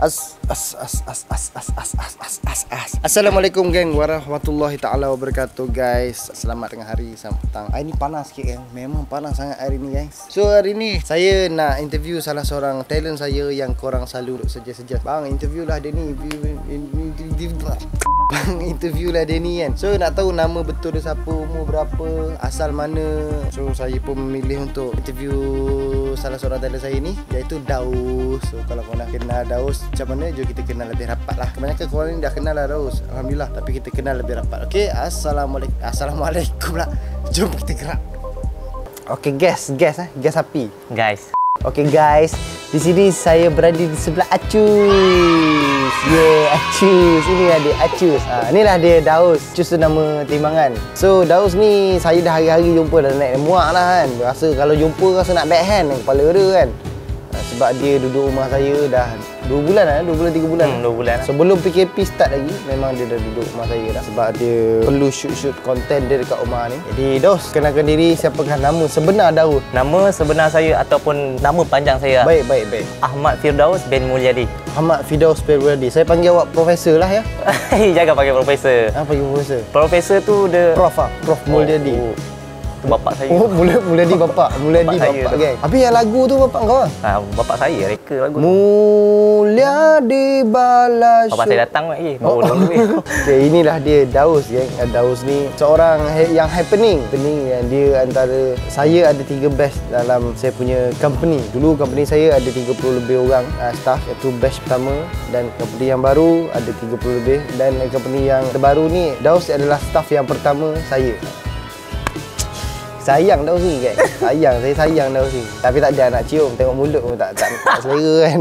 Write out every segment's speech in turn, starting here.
As, as, as, as, as, as, as, as, as, as, as. Assalamualaikum geng warahmatullahi taala wabarakatuh guys. Selamat tengah hari, selamat petang. Hari ni panas sikit geng. Memang panas sangat hari ni guys. So hari ni saya nak interview salah seorang talent saya yang korang selalu saja-saja. Bang, interview lah dia ni. Bang, interview lah dia ni kan. So nak tahu nama betul dia siapa, umur berapa, asal mana. So saya pun memilih untuk interview salah seorang talent saya ni iaitu Daus. So kalau kau nak kenal Daus macam mana jom kita kenal lebih rapat lah. Kebanyakan korang ni dah kenal lah Daus. Alhamdulillah tapi kita kenal lebih rapat. Okey, assalamualaikum. Assalamualaikum lah. Jom kita gerak. Okey, guess, guess eh. Guess api. Guys, Okey guys, di sini saya berada di sebelah Acus. Yeah, Acus. Ini dia Acus. Ha, inilah dia Daus. Acus tu nama timbangan. So Daus ni saya dah hari-hari jumpa dah naik muak lah kan. Rasa kalau jumpa rasa nak backhand kepala dia kan. Sebab dia duduk rumah saya dah 2 bulan lah, 2 bulan 3 bulan. Hmm, dua bulan. Sebelum PKP start lagi, memang dia dah duduk rumah saya dah sebab dia perlu shoot-shoot konten dia dekat rumah ni. Jadi Daus, kenalkan diri siapakah nama sebenar Daus? nama sebenar saya ataupun nama panjang saya Baik, baik, baik. Ahmad Firdaus bin Mulyadi. Ahmad Fidaus Perwadi. Saya panggil awak profesor lah ya. Jangan panggil profesor. Ha, panggil profesor. Profesor tu dia Prof ah, Prof Mulyadi. Oh, tu bapak saya. Oh, mula mula di bapak, mula di Bapak saya bapak tu. geng. Habis yang lagu tu bapak kau ah? Ha, bapak saya reka lagu tu. Mulia di balas. Bapak saya datang lagi. Oh. Baru dulu. okay, inilah dia Daus geng. Daus ni seorang yang happening. Happening yang dia antara saya ada tiga batch dalam saya punya company. Dulu company saya ada 30 lebih orang uh, staff iaitu batch pertama dan company yang baru ada 30 lebih dan company yang terbaru ni Daus adalah staff yang pertama saya. Sayang Daus ni kan? Sayang, saya sayang Daus ni Tapi tak ada nak cium Tengok mulut pun tak, tak, tak selera kan?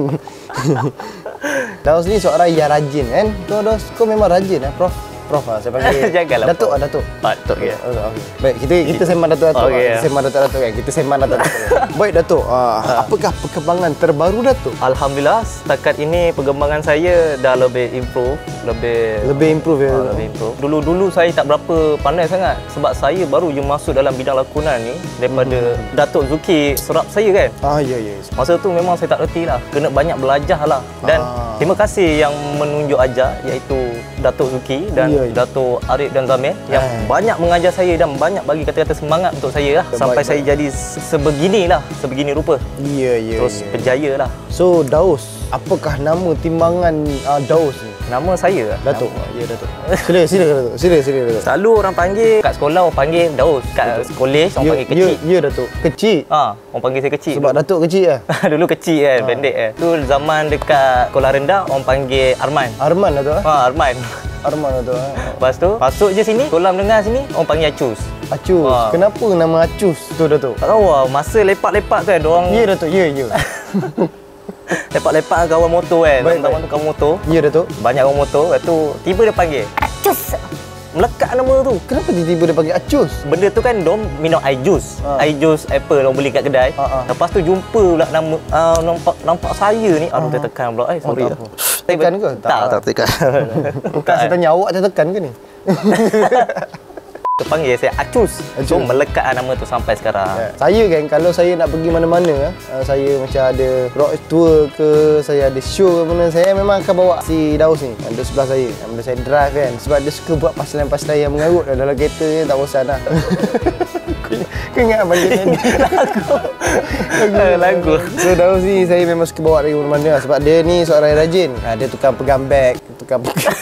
Daus ni seorang yang rajin kan? Kau Daus, kau memang rajin eh Prof Prof lah, saya panggil Janganlah, Datuk lah, Datuk Pak Tok ya. Oh, okay. Baik, kita kita sembang Datuk Datuk. Okey, Okay, ya. kita sembang Datuk Datuk kan. Kita sembang Datuk Datuk. Baik Datuk, uh, apakah perkembangan terbaru Datuk? Alhamdulillah setakat ini perkembangan saya dah lebih improve, lebih Lebih improve ya. Ah, lebih improve. Dulu-dulu saya tak berapa pandai sangat sebab saya baru je masuk dalam bidang lakonan ni daripada Datuk Zuki serap saya kan. Ah ya ya. Masa tu memang saya tak reti lah Kena banyak belajar lah Dan Ah. terima kasih yang menunjuk ajar Iaitu Datuk Zuki dan Ya, ya. Datuk Arif dan Zamir Yang Ah. banyak mengajar saya dan banyak bagi kata-kata semangat untuk saya lah Sampai baik. saya jadi se- sebegini lah Sebegini rupa Ya ya. Terus ya. berjaya lah So Daus, apakah nama timbangan uh, Daus ni? Nama saya lah Datuk. Ya Datuk. Sila sila Datuk. Sila sila Datuk. Selalu orang panggil Kat sekolah orang panggil Daus Kat college orang Ya, panggil ya, kecil ya Datuk. Kecil. Ha, orang panggil saya kecil Sebab Datuk kecil lah. Dulu kecil kan, pendek kan Tu zaman dekat sekolah rendah Orang panggil Arman Arman Datuk eh? Ha, Arman Arman Datuk eh? Lepas tu masuk je sini Kolam dengar sini Orang panggil Acus Acus. Ah. Kenapa nama Acus tu Datuk? Tak tahu lah Masa lepak-lepak tu kan Diorang Ya Datuk, ya ya. lepak-lepak kawan motor kan Baik, baik. tu kawan motor Ya Datuk. Banyak kawan motor Lepas tu Tiba dia panggil Acus Melekat nama tu Kenapa tiba-tiba dia panggil Acus? Benda tu kan Diorang minum air jus Ah. Air jus apple Diorang beli kat kedai Ah, ah. Lepas tu jumpa pula nama uh, Nampak nampak saya ni Aduh tertekan pula Eh sorry tak apa. Tekan ke? Tak Tak, tak tekan Tak, saya tanya awak tertekan ke ni? Terpanggil saya Acus. So Acus. melekat lah nama tu sampai sekarang. Ya. Saya kan kalau saya nak pergi mana-mana uh, saya macam ada rock tour ke saya ada show ke mana saya memang akan bawa si Daus ni duduk sebelah saya. Bila saya drive kan sebab dia suka buat pasalan-pasalan yang mengarut dalam kereta ni tak bosan lah. Kau- ingat balik ni. Eh, Lagu. So Daus ni saya memang suka bawa pergi mana-mana lah. sebab dia ni seorang yang rajin. Ha, dia tukang pegang beg tukang pegang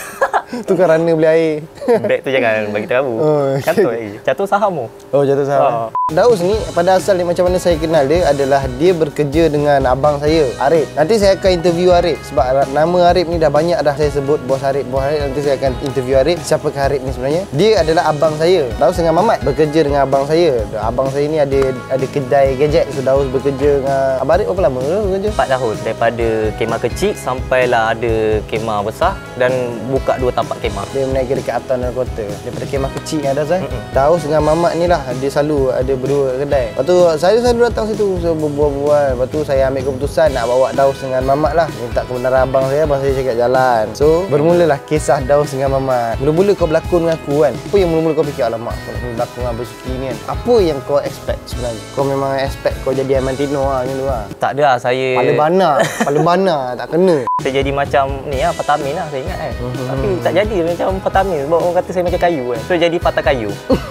tukang runner beli air Beg tu jangan bagi tahu. Oh, lagi. Jatuh saham tu. Oh jatuh salah. Ah. Daus ni pada asal ni macam mana saya kenal dia adalah dia bekerja dengan abang saya Arif. Nanti saya akan interview Arif sebab nama Arif ni dah banyak dah saya sebut bos Arif bos Arif nanti saya akan interview Arif siapakah Arif ni sebenarnya. Dia adalah abang saya. Daus dengan Mamat bekerja dengan abang saya. Abang saya ni ada ada kedai gadget so Daus bekerja dengan abang Arif berapa lama dia bekerja? 4 tahun daripada kemah kecil sampailah ada kemah besar dan buka 2 tapak kemah. Dia menaiki dekat atas dalam kota. Daripada kemah kecil yang ada Zai. Mm-mm. Daus dengan Mamat ni lah. Dia selalu ada berdua kedai. Lepas tu saya selalu datang situ. So berbual-bual. Lepas tu saya ambil keputusan Nak bawa Daus dengan Mamat lah. Minta kebenaran abang saya. Abang saya cakap jalan. So bermulalah kisah Daus dengan Mamat Mula-mula kau berlakon dengan aku kan. Apa yang mula-mula kau fikir? Alamak kau nak berlakon dengan Abang Suki ni kan. Apa yang kau expect sebenarnya? Kau memang expect kau jadi Amantino lah macam tu lah. Tak ada lah saya Pala bana. Pala bana. Tak kena. Saya jadi macam ni lah Patamin lah saya ingat kan. Mhm. Tapi tak jadi macam Patamin sebab orang kata saya macam kayu kan. So jadi patah kayu.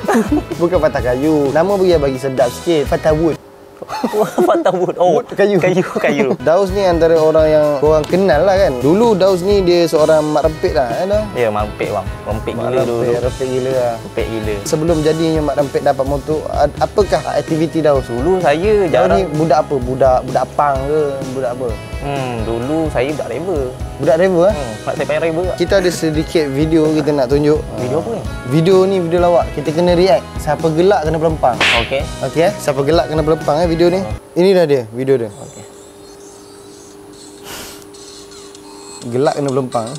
Bukan patah kayu Nama bagi bagi sedap sikit Patah wood patah wood. Oh, Wood kayu. Kayu, kayu. Daus ni antara orang yang korang kenal lah kan. Dulu Daus ni dia seorang mak rempit lah. Dah? Ya, mampik bang. Mampik Mak gila dulu. rempit, rempit gila lah. Mampik gila. Sebelum jadinya mak rempit dapat motor, apakah aktiviti Daus? Dulu saya Daus ni jarang budak apa? Budak budak pang ke? Budak apa? Hmm, dulu saya budak river. Budak driver eh? Hmm, mak saya panggil river tak? Kita ada sedikit video kita nak tunjuk. Video apa ni? Video ni video lawak. Kita kena react. Siapa gelak kena pelempang. Okey. Okey eh? Siapa gelak kena pelempang eh video ni. Ini dah dia, video dia. Okey. Gelak kena pelempang. eh.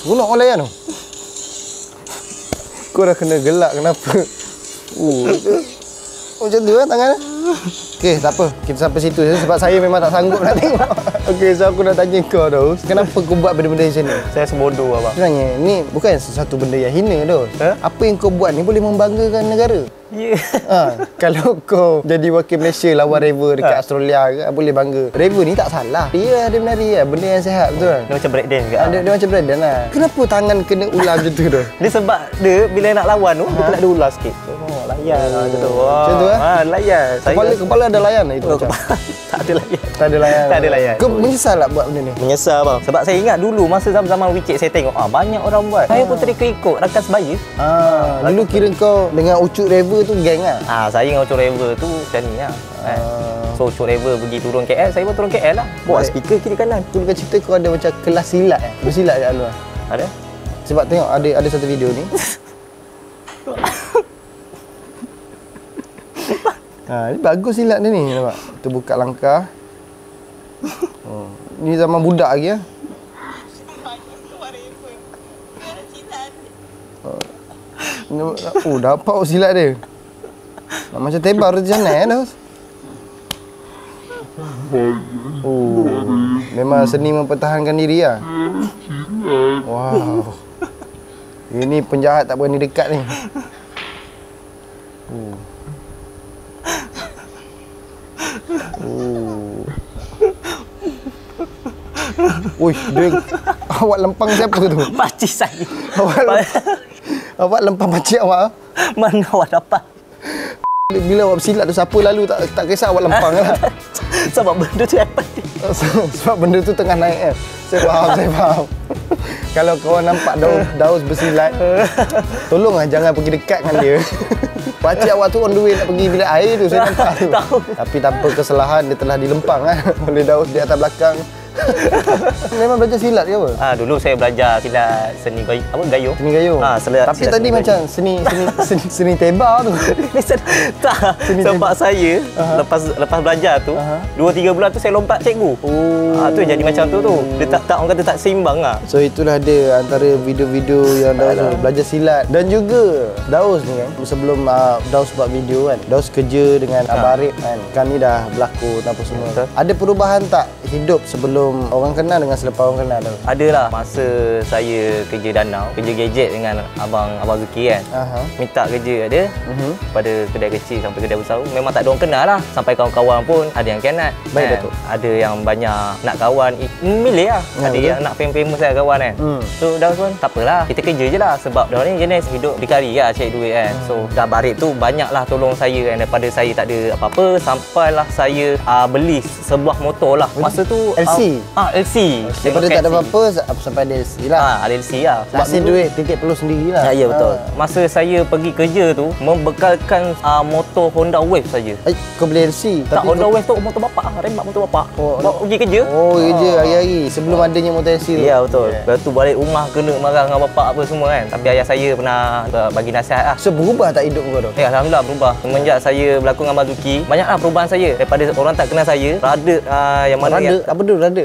Seronok orang layan tu. Kau dah kena gelak kenapa? Uh, macam tu kan tangan? Okey, tak apa. Kita sampai situ je sebab saya memang tak sanggup nak tengok. Okey, so aku nak tanya kau tu. Kenapa kau buat benda-benda macam ni? Saya sebodoh abang. Sebenarnya ni bukan sesuatu benda yang hina tu. Ha? Apa yang kau buat ni boleh membanggakan negara. Ya. Ha, kalau kau jadi wakil Malaysia lawan Rever dekat Ha. Australia ke, boleh bangga. Rever ni tak salah. Dia ada menari lah. Benda yang sihat betul. Dia macam breakdance juga. Ha, dia, dia macam Brandon lah. Kenapa tangan kena ular macam tu tu? Dia sebab dia bila nak lawan tu, dia kena ada ular sikit. Oh, layan lah macam tu. Wah. Macam tu, eh? Ha, layan. Kepala kepala ada layan lah itu Oh, macam. tak ada layan. Tak ada layan. Tak ada layan. Kau menyesal tak buat benda ni? Menyesal bang. Sebab saya ingat dulu masa zaman-zaman WeChat saya tengok ah banyak orang buat. Saya pun terikut-ikut rakan sebaya. Ah, dulu kira kau dengan Ucup Rever tu geng lah. Ah saya dengan Ucok River tu macam ni lah. Ah. So Ucok River pergi turun KL, saya pun turun KL lah. Bawa Baik. speaker kiri kanan. Aku bukan cerita kau ada macam kelas silat eh. Bersilat kat luar. Ada? Sebab tengok ada ada satu video ni. ha, ni bagus silat dia ni nampak. Tu buka langkah. Oh. Ni zaman budak lagi ya. Oh, dapat oh, silat dia. Macam tebar macam mana eh dah. Oh, memang seni mempertahankan diri lah. Wow. Ini penjahat tak berani dekat ni. Uish, dia awak lempang siapa tu? Pakcik saya. Awak lempang, awak lempang pakcik awak. ah? Mana awak dapat? Bila awak bersilat tu siapa lalu tak tak kisah awak lempang lah. Sebab benda tu apa? Sebab benda tu tengah naik kan. Saya faham, saya faham. Kalau kau nampak daus, daus bersilat, tolonglah jangan pergi dekat dengan dia. Pakcik awak tu on the way nak pergi bilik air tu, saya nampak tu. Tapi tanpa kesalahan, dia telah dilempang kan oleh daus di atas belakang. Memang belajar silat ke apa? Ah dulu saya belajar silat seni gayu, apa gayo. Seni gayo. Ah silat. Tapi silat tadi seni macam seni seni seni, seni teba tu. gayo. tak Seni sebab saya lepas lepas belajar tu Aha. 2 3 bulan tu saya lompat cikgu. Oh. Ah tu jadi macam tu tu. Dia tak tak orang kata tak seimbang lah. So itulah dia antara video-video yang Daus belajar silat dan juga Daus ni kan sebelum uh, Daus buat video kan Daus kerja dengan Ha. Abang Arif kan kan ni dah berlakon apa semua Betul. ada perubahan tak hidup sebelum orang kenal dengan selepas orang kenal Daus Adalah masa saya kerja danau, kerja gadget dengan abang abang Zuki kan. Aha. Minta kerja dia Mhm. pada kedai kecil sampai kedai besar memang tak ada orang kenal lah sampai kawan-kawan pun ada yang kianat Baik, kan? Datuk. ada yang banyak nak kawan milih lah Ya, ada betul. yang nak famous-famous lah kawan kan Hmm. so dah pun tak apalah kita kerja je lah sebab dah ni jenis hidup dikari lah cari duit kan so Hmm. dah barit tu banyak lah tolong saya kan daripada saya tak ada apa-apa sampailah saya uh, beli sebuah motor lah masa tu LC uh, Ah, LC. Daripada Tengok tak ada apa-apa sa- sampai ada LC lah. Ah, ada LC lah. Dulu- duit titik perlu sendiri lah. Ya, ya betul. Ah. Masa saya pergi kerja tu membekalkan uh, motor Honda Wave saja. Eh, kau beli LC Tak tapi Honda kau- Wave tu motor bapak, ah, rembat motor bapak. Oh, Bawa pergi kerja. Oh, kerja hari-hari sebelum adanya motor LC tu. Ya betul. Yeah. Lepas tu balik rumah kena marah dengan bapak apa semua kan. Tapi ayah saya pernah bagi nasihat lah. So berubah tak hidup kau tu? Eh Alhamdulillah berubah Semenjak saya berlakon dengan Mazuki Banyaklah perubahan saya Daripada orang tak kenal saya Rada uh, yang mana Rada, yang apa tu rada?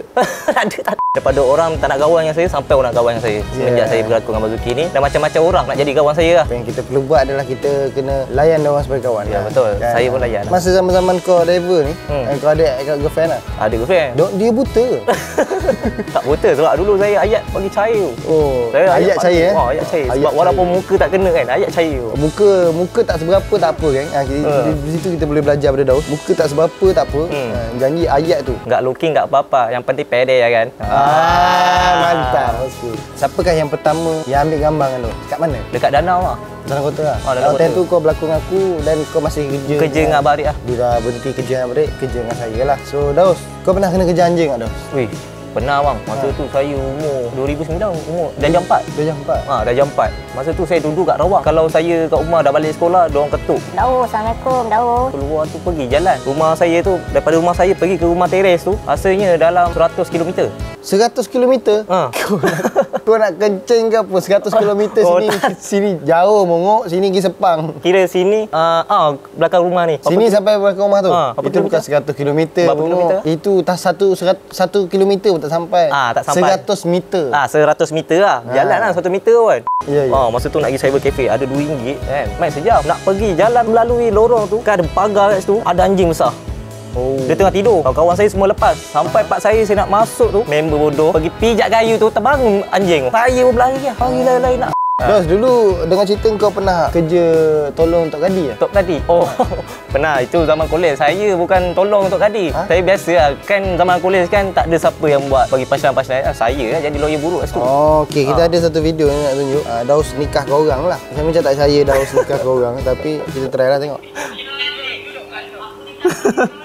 Rada tak Daripada orang tak nak kawan dengan saya Sampai orang nak kawan dengan saya Semenjak Yeah. saya berlakon dengan Mazuki ni Dan macam-macam orang nak jadi kawan saya lah Apa yang kita perlu buat adalah kita kena layan dia orang sebagai kawan. Ya, lah. betul. Saya pun layan. Masa zaman-zaman kau driver ni, Hmm. hmm. kau ada kat girlfriend lah. Ada girlfriend dia buta. Tak betul sebab dulu saya ayat bagi cair Oh, Saya ayat cair eh. oh, Ayat cair Sebab Ayat walaupun cair. muka tak kena kan Ayat cair Muka muka tak seberapa tak apa kan. Ha, kita, Ha. di, di, situ kita boleh belajar pada Daus. Muka tak seberapa tak apa. Hmm. Ha, janji ayat tu. Enggak looking enggak apa-apa Yang penting pede ya kan Ah, mantap. Okey. Siapakah yang pertama yang ambil gambar dengan lu? Kat mana? Dekat danau lah Dalam kota lah. Ah, dalam kota. tu kau berlakon dengan aku dan kau masih kerja. Kerja dengan Abang Arik lah Dia dah berhenti kerja dengan Abang Arik, kerja dengan saya lah. So, Daus, kau pernah kena kerja anjing tak, Daus? Wih Pernah bang Masa Ha. tu saya umur 2009 umur Dah jam 4 Dah jam 4. Ha, dah jam 4. Masa tu saya duduk kat rawang. Kalau saya kat rumah dah balik sekolah, dia orang ketuk. Daus, Assalamualaikum, Daus. Keluar tu pergi jalan. Rumah saya tu, daripada rumah saya pergi ke rumah teres tu, rasanya dalam 100 km. 100 km? Ha. Kau nak, kau nak kencing ke apa? 100 km Oh, sini, sini jauh mongok, sini pergi Sepang. Kira sini, ah, ah belakang rumah ni. Sini sampai belakang rumah tu. Ha, itu bukan kilometer? 100 km. Itu tak satu serat- satu kilometer pun tak sampai. Ah, tak sampai. 100 meter. Ah, 100 meter lah. Jalan lah 1 meter kan. Ya, ya. Ah, masa tu nak pergi cyber cafe, ada RM2 kan. Main sejam. Nak pergi jalan melalui lorong tu, kan ada pagar kat situ, ada anjing besar. Oh. Dia tengah tidur. Kawan-kawan saya semua lepas. Sampai part saya saya nak masuk tu, member bodoh pergi pijak kayu tu terbangun anjing. Saya pun berlari lah. Hari lain-lain nak Dos, dulu dengan cerita kau pernah kerja tolong untuk Gadi ya? Tok Kadi. Oh, pernah. Itu zaman kolej. Saya bukan tolong Tok Kadi. Ha? Saya biasa lah. Kan zaman kolej kan tak ada siapa yang buat bagi punchline-punchline. Ah, saya lah jadi lawyer buruk kat situ. Oh, okey. Kita Ha. ada satu video ni nak tunjuk. Uh, Daus nikah ke orang lah. Saya macam tak saya Daus nikah ke orang. Tapi kita try lah tengok.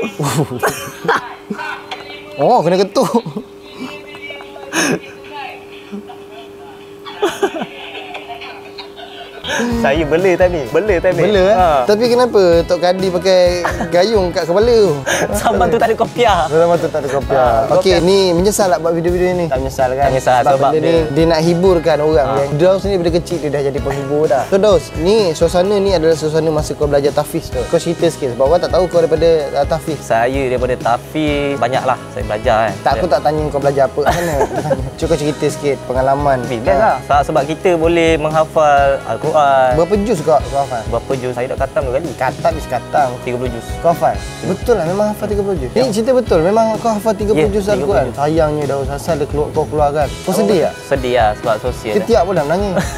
oh, kena ketuk. Saya bela time ni. Bela time ni. Bela eh. Ha. Tapi kenapa Tok Kadi pakai gayung kat kepala tu? Samban tu tak ada kopiah. Dalam mata tak ada kopiah. Ah, Okey, ni menyesal tak buat video-video ni? Tak menyesal kan? Tak menyesal, sebab, sebab benda ni dia- dia nak hiburkan orang Ah. kan. Daus ni daripada kecil dia dah jadi penghibur dah. So Daus, ni suasana ni adalah suasana masa kau belajar tafiz tu. Kau cerita sikit sebab orang tak tahu kau daripada uh, tafiz. Saya daripada Tafiz banyaklah saya belajar kan. Tak aku tak tanya kau belajar apa kat sana. Cuba cerita sikit pengalaman. Best lah. Sebab, sebab kita boleh menghafal Al-Quran. Berapa juz kau kau hafal? Berapa juz saya dah khatam dua kali? Katam bis katam. 30 juz. Kau hafal? Betul lah memang hafal 30 juz. Ni cerita betul. Memang kau hafal 30 Ya, juz 30 Al-Quran. juz. Sayangnya Daus asal dia keluar kau keluarkan. Kau sedih tak? Sedih lah sebab sosial. Ketiak pun dah menangis.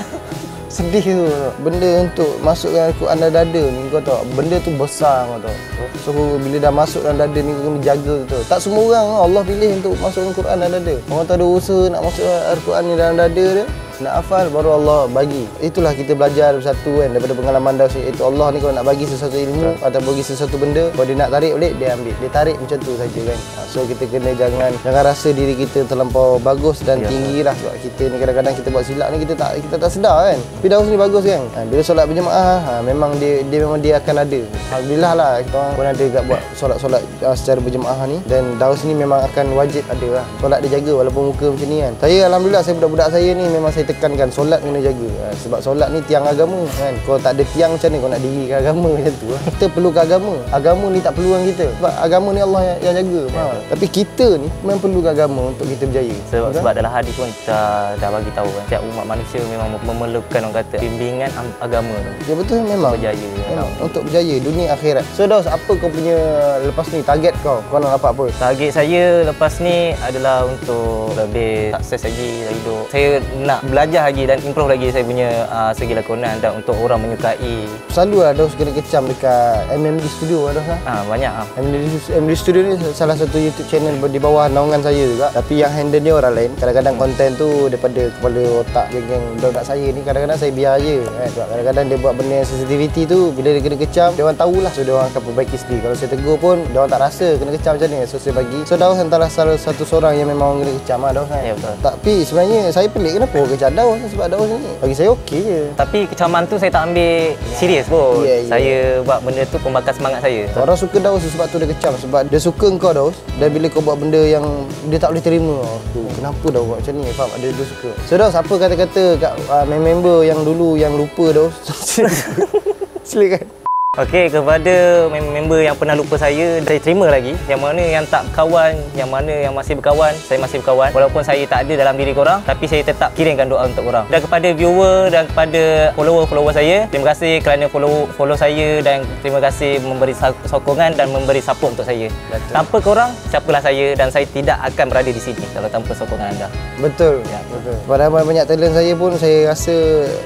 Sedih tu. Benda untuk masukkan Al-Quran dalam dada ni kau tahu. Benda tu besar kau tahu. So bila dah masuk dalam dada ni kau kena jaga tu. Tak semua orang Allah pilih untuk masukkan Al-Quran dalam dada. Orang tu ada usaha nak masuk Al-Quran ni dalam dada dia. Nak hafal baru Allah bagi. Itulah kita belajar bersatu kan daripada pengalaman Daus itu Allah ni kalau nak bagi sesuatu ilmu atau bagi sesuatu benda kalau dia nak tarik balik dia ambil. Dia tarik macam tu saja kan. Ha, So kita kena jangan jangan rasa diri kita terlampau bagus dan Ya. tinggi lah sebab kita ni kadang-kadang kita buat silap ni kita tak kita tak sedar kan. Tapi Daus ni bagus kan. Ha, bila solat berjemaah ha, memang dia dia memang dia akan ada. Alhamdulillah lah kita orang pun ada kat buat solat-solat uh, secara berjemaah ni dan Daus ni memang akan wajib ada lah. Solat dia jaga walaupun muka macam ni kan. Saya alhamdulillah saya budak-budak saya ni memang saya tekankan solat kena jaga. Ha, sebab solat ni tiang agama kan. Kalau tak ada tiang macam mana kau nak dirikan agama macam tu. Ha. Kita perlukan agama. Agama ni tak perlukan kita. Sebab agama ni Allah yang, yang jaga. Faham? Tapi kita ni memang perlukan agama untuk kita berjaya. Sebab, Betul? sebab dalam hadis pun kita dah bagi tahu kan setiap umat manusia memang memerlukan orang kata bimbingan am- agama tu Ya betul memang. berjaya Memang untuk berjaya dunia akhirat. So Daus, apa kau punya lepas ni target kau? Kau nak dapat apa? Target saya lepas ni adalah untuk lebih sukses lagi dalam hidup. Saya nak belajar belajar lagi dan improve lagi saya punya uh, segi lakonan dan untuk orang menyukai. Selalu lah Dos kena kecam dekat MMD Studio Dos lah. uh, banyak ah. MMD, MMD Studio ni salah satu YouTube channel di bawah naungan saya juga. Tapi yang handle dia orang lain. Kadang-kadang konten tu daripada kepala otak geng-geng budak saya ni Kadang-kadang saya biar je kan Sebab Kadang-kadang dia buat benda yang sensitivity tu Bila dia kena kecam, dia orang tahulah. So dia orang akan perbaiki sendiri. Kalau saya tegur pun, dia orang tak rasa kena kecam macam ni. So saya bagi. So Daus antara salah satu seorang yang memang kena kecam lah Daus kan. Ya, betul. Tapi sebenarnya saya pelik kenapa orang kecam Daus Sebab Daus ni bagi saya okey je. Tapi kecaman tu saya tak ambil serius pun. Ya, ya. Saya buat benda tu pembakar semangat saya. Orang suka Daus sebab tu dia kecam Sebab dia suka kau Daus Dan bila kau buat benda yang dia tak boleh terima. Oh, tu, Kenapa Daus buat macam ni? Faham dia, dia suka. So Daus apa kata-kata kat uh, member yang dulu yang lupa Daus Silakan Okey, kepada member yang pernah lupa saya, saya terima lagi. Yang mana yang tak berkawan, yang mana yang masih berkawan, saya masih berkawan. Walaupun saya tak ada dalam diri korang, tapi saya tetap kirimkan doa untuk korang. Dan kepada viewer dan kepada follower-follower saya, terima kasih kerana follow follow saya dan terima kasih memberi so- sokongan dan memberi support untuk saya. Betul. Tanpa korang, siapalah saya dan saya tidak akan berada di sini kalau tanpa sokongan anda. Betul Ya. Betul Pada banyak talent saya pun Saya rasa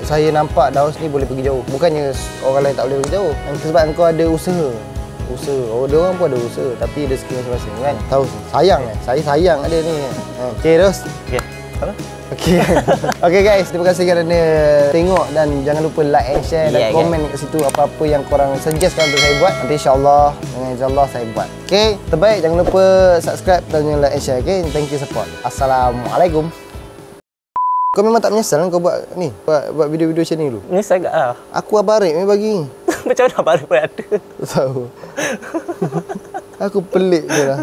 Saya nampak Daus ni boleh pergi jauh Bukannya orang lain tak boleh pergi jauh Sebab engkau ada usaha usaha. Oh, dia orang pun ada usaha tapi rezeki masing-masing kan. Tahu sayang eh. Saya sayang ada ni. Ha, Okey, terus. Okey. Apa? Okey. Okey guys, terima kasih kerana tengok dan jangan lupa like and share dan Yeah, komen kat situ apa-apa yang korang suggestkan untuk saya buat. Nanti insya-Allah dengan insya-Allah saya buat. Okey, terbaik jangan lupa subscribe dan jangan like and share. Okey, thank you support. Assalamualaikum. Kau memang tak menyesal kan kau buat ni, buat, buat video-video macam ni dulu. Ni saya agak lah. Aku abarik ni bagi. Macam mana baru ada. Tahu. Aku pelik je lah.